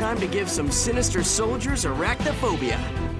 time to give some sinister soldiers arachnophobia.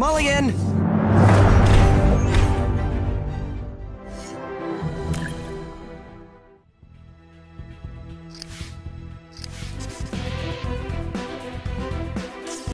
Mulligan!